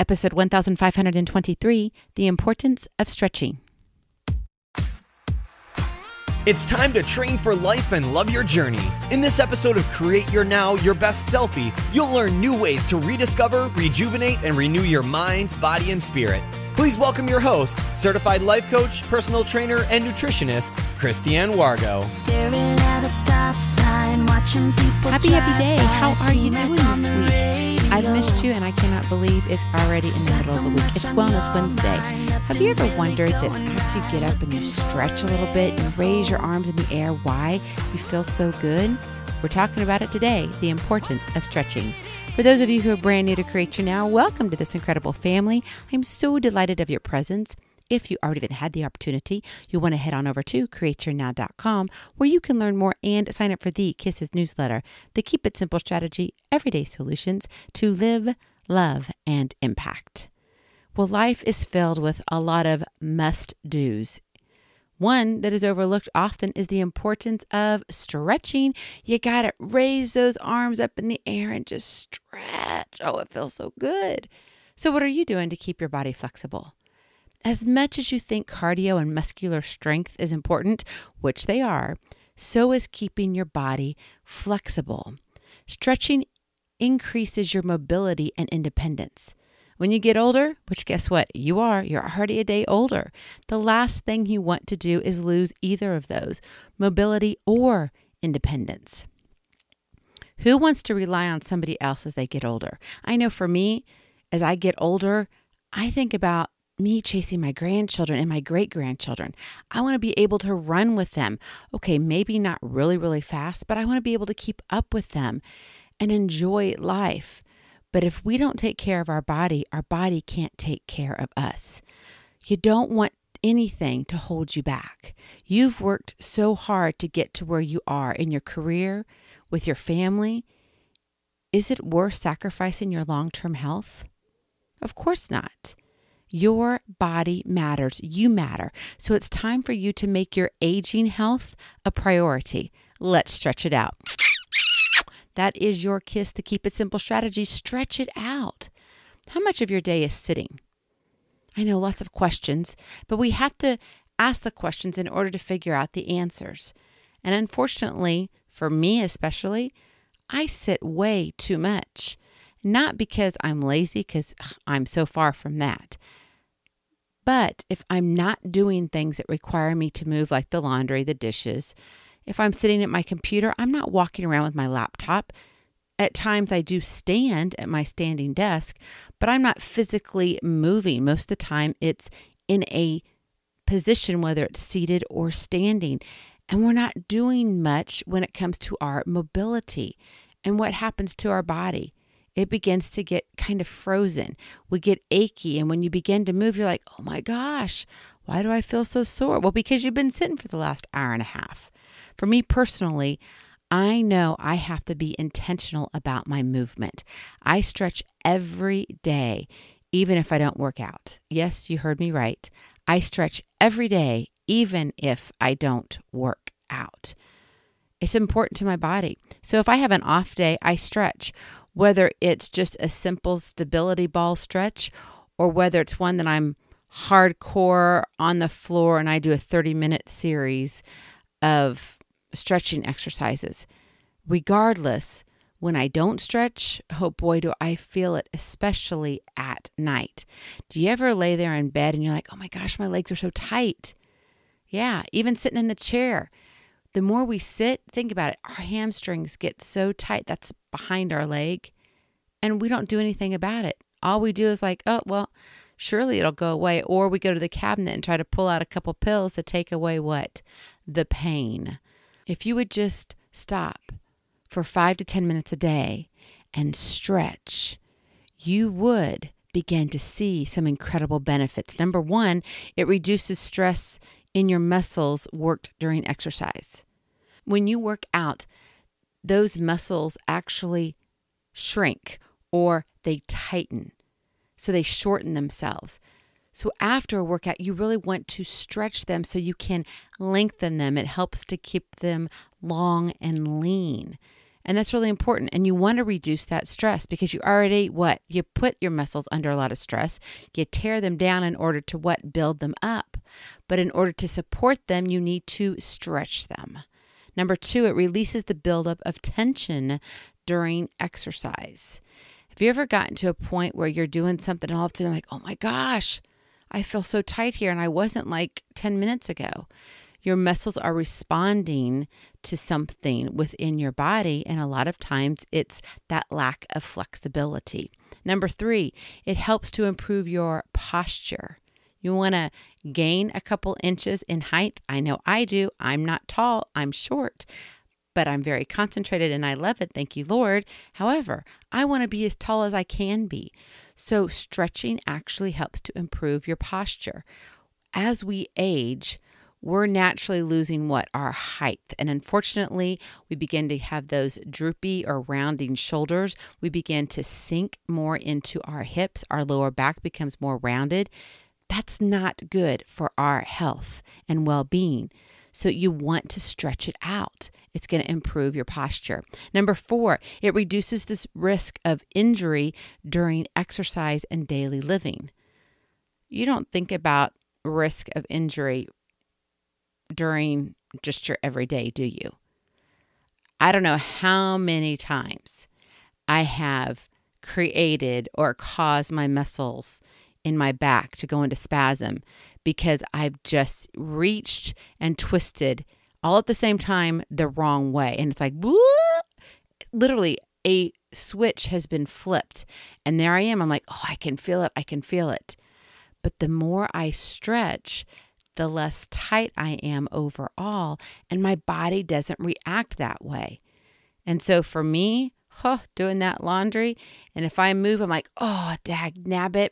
Episode 1523 The Importance of Stretching. It's time to train for life and love your journey. In this episode of Create Your Now, Your Best Selfie, you'll learn new ways to rediscover, rejuvenate, and renew your mind, body, and spirit. Please welcome your host, certified life coach, personal trainer, and nutritionist, Christiane Wargo. Happy, happy day. How are you doing this week? I've missed you, and I cannot believe it's already in the middle of the week. It's Wellness Wednesday. Have you ever wondered that after you get up and you stretch a little bit and raise your arms in the air, why you feel so good? We're talking about it today the importance of stretching. For those of you who are brand new to Create Your Now, welcome to this incredible family. I'm so delighted of your presence. If you already had the opportunity, you'll want to head on over to createyournow.com where you can learn more and sign up for the Kisses newsletter, the Keep It Simple strategy, everyday solutions to live, love, and impact. Well, life is filled with a lot of must do's one that is overlooked often is the importance of stretching. You got to raise those arms up in the air and just stretch. Oh, it feels so good. So, what are you doing to keep your body flexible? As much as you think cardio and muscular strength is important, which they are, so is keeping your body flexible. Stretching increases your mobility and independence. When you get older, which guess what? You are, you're already a day older. The last thing you want to do is lose either of those mobility or independence. Who wants to rely on somebody else as they get older? I know for me, as I get older, I think about me chasing my grandchildren and my great grandchildren. I want to be able to run with them. Okay, maybe not really, really fast, but I want to be able to keep up with them and enjoy life. But if we don't take care of our body, our body can't take care of us. You don't want anything to hold you back. You've worked so hard to get to where you are in your career, with your family. Is it worth sacrificing your long term health? Of course not. Your body matters. You matter. So it's time for you to make your aging health a priority. Let's stretch it out. That is your kiss to keep it simple strategy. Stretch it out. How much of your day is sitting? I know lots of questions, but we have to ask the questions in order to figure out the answers. And unfortunately, for me especially, I sit way too much. Not because I'm lazy, because I'm so far from that. But if I'm not doing things that require me to move, like the laundry, the dishes, if I'm sitting at my computer, I'm not walking around with my laptop. At times, I do stand at my standing desk, but I'm not physically moving. Most of the time, it's in a position, whether it's seated or standing. And we're not doing much when it comes to our mobility and what happens to our body. It begins to get kind of frozen. We get achy. And when you begin to move, you're like, oh my gosh, why do I feel so sore? Well, because you've been sitting for the last hour and a half. For me personally, I know I have to be intentional about my movement. I stretch every day, even if I don't work out. Yes, you heard me right. I stretch every day, even if I don't work out. It's important to my body. So if I have an off day, I stretch, whether it's just a simple stability ball stretch or whether it's one that I'm hardcore on the floor and I do a 30 minute series of stretching exercises. Regardless, when I don't stretch, oh boy, do I feel it, especially at night. Do you ever lay there in bed and you're like, oh my gosh, my legs are so tight? Yeah, even sitting in the chair. The more we sit, think about it, our hamstrings get so tight, that's behind our leg, and we don't do anything about it. All we do is like, oh, well, surely it'll go away. Or we go to the cabinet and try to pull out a couple pills to take away what? The pain. If you would just stop for five to 10 minutes a day and stretch, you would begin to see some incredible benefits. Number one, it reduces stress in your muscles worked during exercise. When you work out, those muscles actually shrink or they tighten. So they shorten themselves. So after a workout, you really want to stretch them so you can lengthen them. It helps to keep them long and lean. And that's really important. And you want to reduce that stress because you already what? You put your muscles under a lot of stress. You tear them down in order to what? Build them up. But in order to support them, you need to stretch them. Number two, it releases the buildup of tension during exercise. Have you ever gotten to a point where you're doing something and all of a sudden, like, oh my gosh, I feel so tight here and I wasn't like 10 minutes ago? Your muscles are responding to something within your body, and a lot of times it's that lack of flexibility. Number three, it helps to improve your posture. You want to gain a couple inches in height. I know I do. I'm not tall, I'm short, but I'm very concentrated and I love it. Thank you, Lord. However, I want to be as tall as I can be. So, stretching actually helps to improve your posture. As we age, we're naturally losing what? Our height. And unfortunately, we begin to have those droopy or rounding shoulders. We begin to sink more into our hips. Our lower back becomes more rounded. That's not good for our health and well being. So you want to stretch it out. It's going to improve your posture. Number four, it reduces this risk of injury during exercise and daily living. You don't think about risk of injury during just your everyday, do you? I don't know how many times I have created or caused my muscles in my back to go into spasm because I've just reached and twisted all at the same time the wrong way. And it's like, literally, a switch has been flipped. And there I am. I'm like, oh, I can feel it. I can feel it. But the more I stretch, the less tight I am overall, and my body doesn't react that way. And so for me, huh, doing that laundry, and if I move, I'm like, oh, dag nabbit.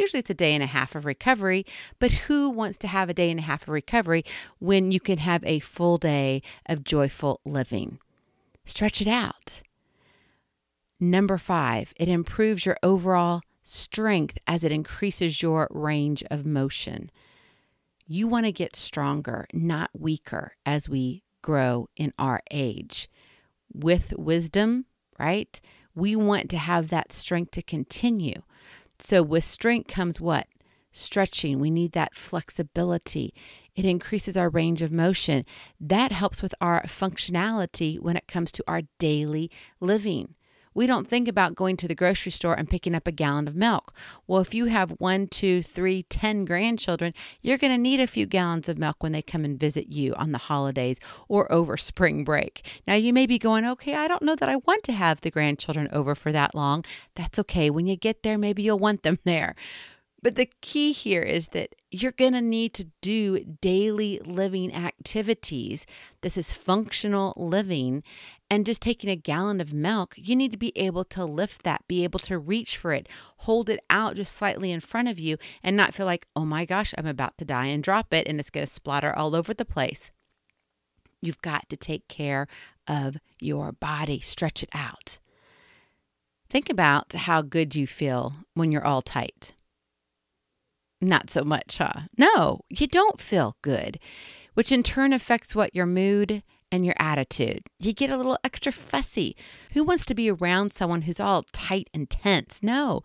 Usually it's a day and a half of recovery, but who wants to have a day and a half of recovery when you can have a full day of joyful living? Stretch it out. Number five, it improves your overall strength as it increases your range of motion. You want to get stronger, not weaker, as we grow in our age. With wisdom, right? We want to have that strength to continue. So, with strength comes what? Stretching. We need that flexibility. It increases our range of motion. That helps with our functionality when it comes to our daily living. We don't think about going to the grocery store and picking up a gallon of milk. Well, if you have one, two, three, ten grandchildren, you're going to need a few gallons of milk when they come and visit you on the holidays or over spring break. Now, you may be going, okay, I don't know that I want to have the grandchildren over for that long. That's okay. When you get there, maybe you'll want them there. But the key here is that you're going to need to do daily living activities. This is functional living. And just taking a gallon of milk, you need to be able to lift that, be able to reach for it, hold it out just slightly in front of you, and not feel like, oh my gosh, I'm about to die and drop it and it's going to splatter all over the place. You've got to take care of your body, stretch it out. Think about how good you feel when you're all tight not so much, huh? No, you don't feel good, which in turn affects what your mood and your attitude. You get a little extra fussy. Who wants to be around someone who's all tight and tense? No.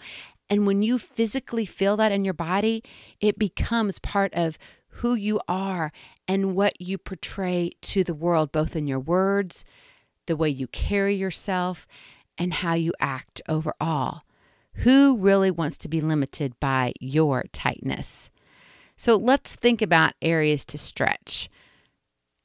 And when you physically feel that in your body, it becomes part of who you are and what you portray to the world, both in your words, the way you carry yourself, and how you act overall. Who really wants to be limited by your tightness? So let's think about areas to stretch.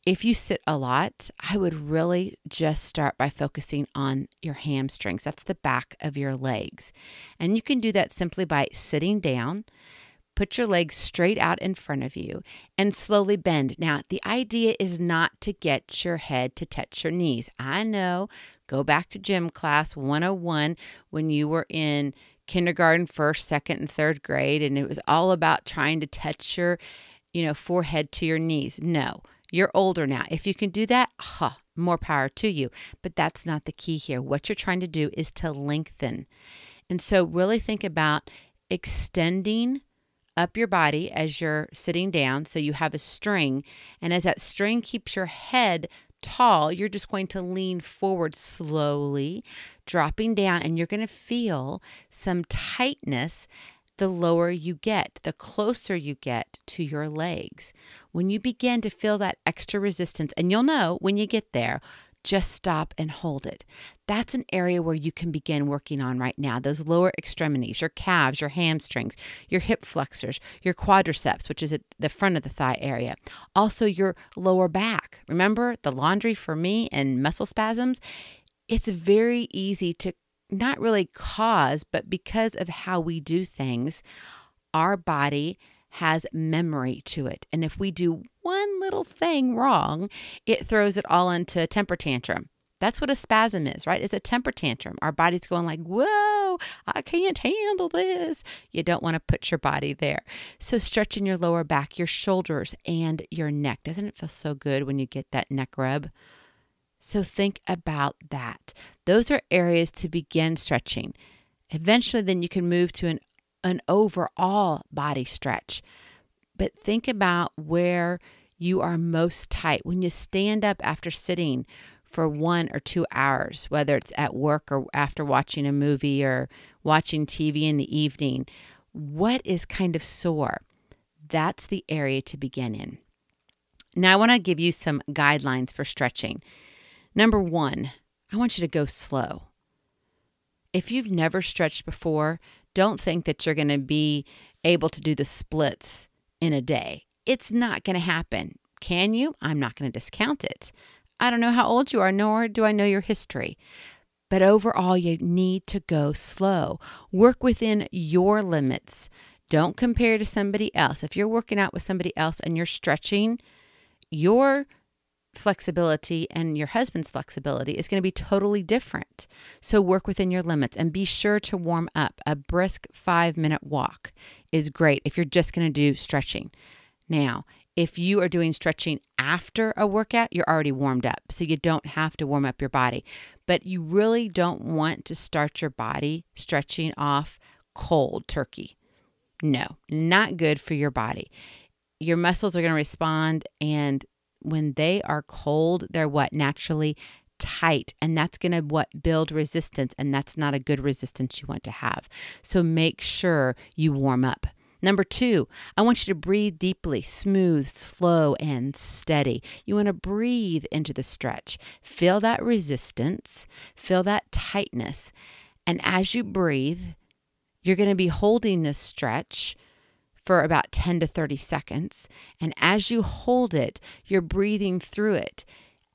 If you sit a lot, I would really just start by focusing on your hamstrings. That's the back of your legs. And you can do that simply by sitting down, put your legs straight out in front of you, and slowly bend. Now, the idea is not to get your head to touch your knees. I know Go back to gym class 101 when you were in kindergarten, first, second, and third grade, and it was all about trying to touch your, you know, forehead to your knees. No, you're older now. If you can do that, huh, more power to you. But that's not the key here. What you're trying to do is to lengthen. And so, really think about extending up your body as you're sitting down so you have a string. And as that string keeps your head tall, you're just going to lean forward slowly, dropping down, and you're going to feel some tightness the lower you get, the closer you get to your legs. When you begin to feel that extra resistance, and you'll know when you get there, just stop and hold it. That's an area where you can begin working on right now. Those lower extremities, your calves, your hamstrings, your hip flexors, your quadriceps, which is at the front of the thigh area. Also, your lower back. Remember the laundry for me and muscle spasms? It's very easy to not really cause, but because of how we do things, our body has memory to it. And if we do one little thing wrong, it throws it all into a temper tantrum. That's what a spasm is, right? It's a temper tantrum. Our body's going like, "Whoa, I can't handle this." You don't want to put your body there. So stretching your lower back, your shoulders, and your neck. Doesn't it feel so good when you get that neck rub? So think about that. Those are areas to begin stretching. Eventually, then you can move to an, an overall body stretch. But think about where you are most tight. When you stand up after sitting for one or two hours, whether it's at work or after watching a movie or watching TV in the evening, what is kind of sore? That's the area to begin in. Now, I want to give you some guidelines for stretching. Number one, I want you to go slow. If you've never stretched before, don't think that you're going to be able to do the splits in a day. It's not going to happen. Can you? I'm not going to discount it. I don't know how old you are, nor do I know your history. But overall, you need to go slow. Work within your limits. Don't compare to somebody else. If you're working out with somebody else and you're stretching, your flexibility and your husband's flexibility is going to be totally different. So work within your limits and be sure to warm up. A brisk five minute walk is great if you're just going to do stretching. Now, if you are doing stretching after a workout, you're already warmed up. So you don't have to warm up your body. But you really don't want to start your body stretching off cold turkey. No, not good for your body. Your muscles are going to respond and when they are cold, they're what naturally tight and that's going to what build resistance and that's not a good resistance you want to have. So make sure you warm up. Number two, I want you to breathe deeply, smooth, slow, and steady. You want to breathe into the stretch. Feel that resistance, feel that tightness. And as you breathe, you're going to be holding this stretch for about 10 to 30 seconds. And as you hold it, you're breathing through it.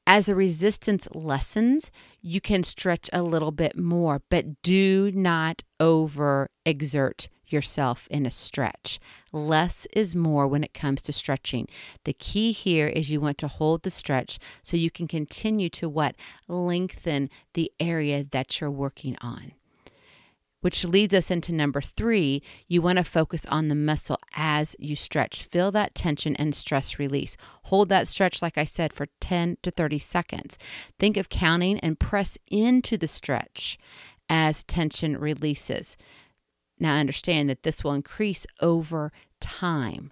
As the resistance lessens, you can stretch a little bit more, but do not over exert yourself in a stretch. Less is more when it comes to stretching. The key here is you want to hold the stretch so you can continue to what? Lengthen the area that you're working on which leads us into number three. You want to focus on the muscle as you stretch. Feel that tension and stress release. Hold that stretch, like I said, for 10 to 30 seconds. Think of counting and press into the stretch as tension releases. Now, understand that this will increase over time.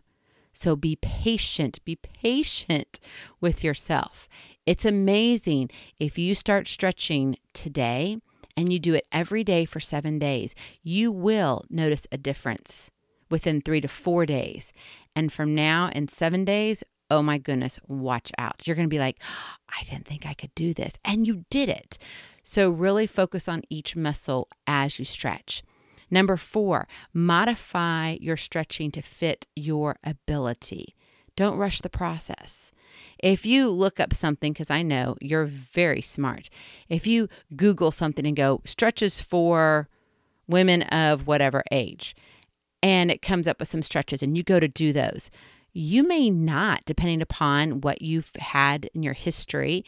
So be patient, be patient with yourself. It's amazing if you start stretching today and you do it every day for seven days, you will notice a difference within three to four days. And from now in seven days, oh my goodness, watch out. You're going to be like, I didn't think I could do this. And you did it. So, really focus on each muscle as you stretch. Number four, modify your stretching to fit your ability. Don't rush the process. If you look up something, because I know you're very smart, if you Google something and go stretches for women of whatever age, and it comes up with some stretches, and you go to do those, you may not, depending upon what you've had in your history,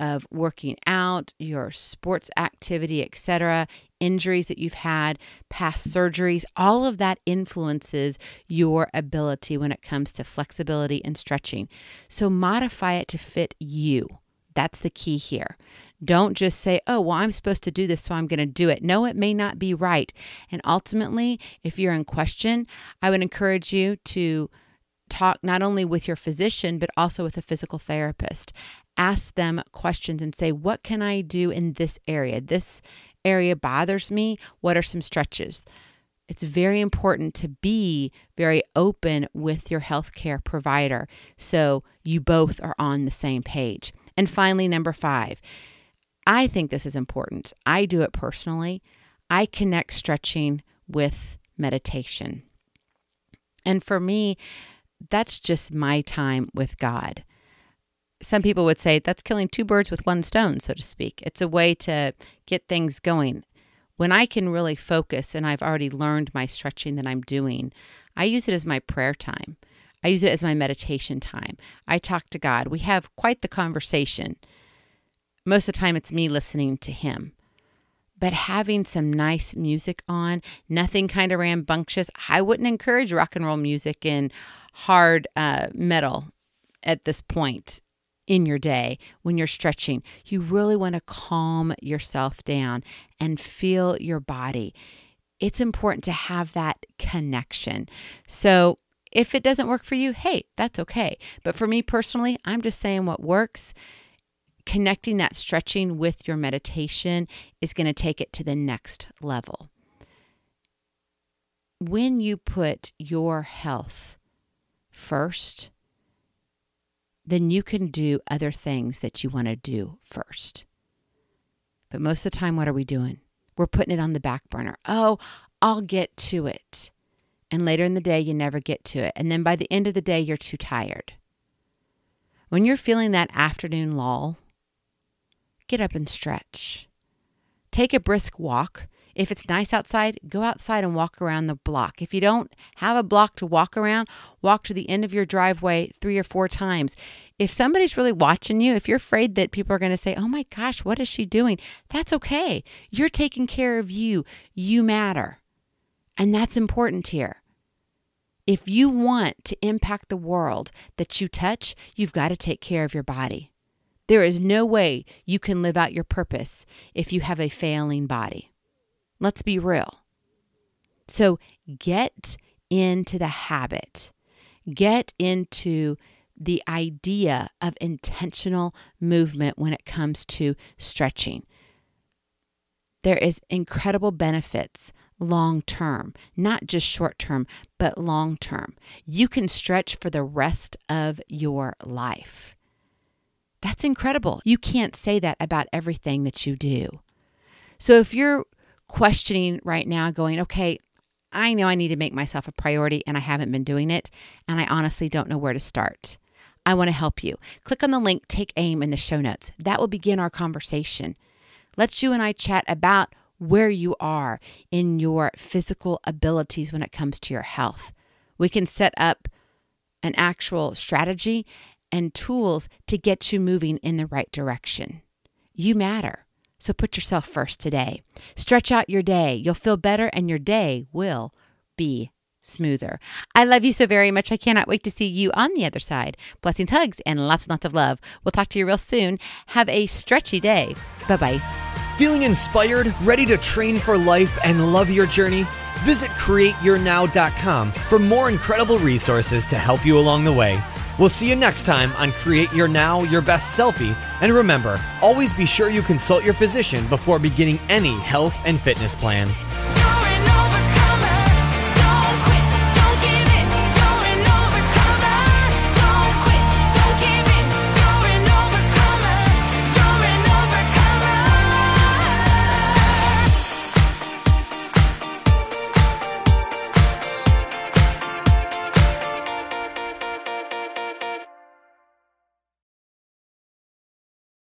of working out, your sports activity, etc., injuries that you've had, past surgeries, all of that influences your ability when it comes to flexibility and stretching. So modify it to fit you. That's the key here. Don't just say, oh, well, I'm supposed to do this, so I'm going to do it. No, it may not be right. And ultimately, if you're in question, I would encourage you to talk not only with your physician, but also with a physical therapist ask them questions and say, What can I do in this area? This area bothers me. What are some stretches? It's very important to be very open with your healthcare provider so you both are on the same page. And finally, number five, I think this is important. I do it personally. I connect stretching with meditation. And for me, that's just my time with God. Some people would say that's killing two birds with one stone, so to speak. It's a way to get things going. When I can really focus and I've already learned my stretching that I'm doing, I use it as my prayer time. I use it as my meditation time. I talk to God. We have quite the conversation. Most of the time, it's me listening to Him. But having some nice music on, nothing kind of rambunctious. I wouldn't encourage rock and roll music and hard uh, metal at this point in your day when you're stretching. You really want to calm yourself down and feel your body. It's important to have that connection. So, if it doesn't work for you, hey, that's okay. But for me personally, I'm just saying what works. Connecting that stretching with your meditation is going to take it to the next level. When you put your health first, then you can do other things that you want to do first. But most of the time, what are we doing? We're putting it on the back burner. Oh, I'll get to it. And later in the day, you never get to it. And then by the end of the day, you're too tired. When you're feeling that afternoon lull, get up and stretch. Take a brisk walk. If it's nice outside, go outside and walk around the block. If you don't have a block to walk around, walk to the end of your driveway three or four times. If somebody's really watching you, if you're afraid that people are going to say, oh my gosh, what is she doing? That's okay. You're taking care of you. You matter. And that's important here. If you want to impact the world that you touch, you've got to take care of your body. There is no way you can live out your purpose if you have a failing body. Let's be real. So get into the habit, get into the idea of intentional movement when it comes to stretching. There is incredible benefits long term, not just short term, but long term. You can stretch for the rest of your life. That's incredible. You can't say that about everything that you do. So if you're questioning right now, going, okay, I know I need to make myself a priority and I haven't been doing it, and I honestly don't know where to start. I want to help you. Click on the link Take Aim in the show notes. That will begin our conversation. Let's you and I chat about where you are in your physical abilities when it comes to your health. We can set up an actual strategy and tools to get you moving in the right direction. You matter. So put yourself first today. Stretch out your day. You'll feel better and your day will be smoother. I love you so very much. I cannot wait to see you on the other side. Blessings, hugs, and lots and lots of love. We'll talk to you real soon. Have a stretchy day. Bye bye. Feeling inspired, ready to train for life, and love your journey? Visit createyournow.com for more incredible resources to help you along the way. We'll see you next time on Create Your Now, Your Best Selfie. And remember, always be sure you consult your physician before beginning any health and fitness plan.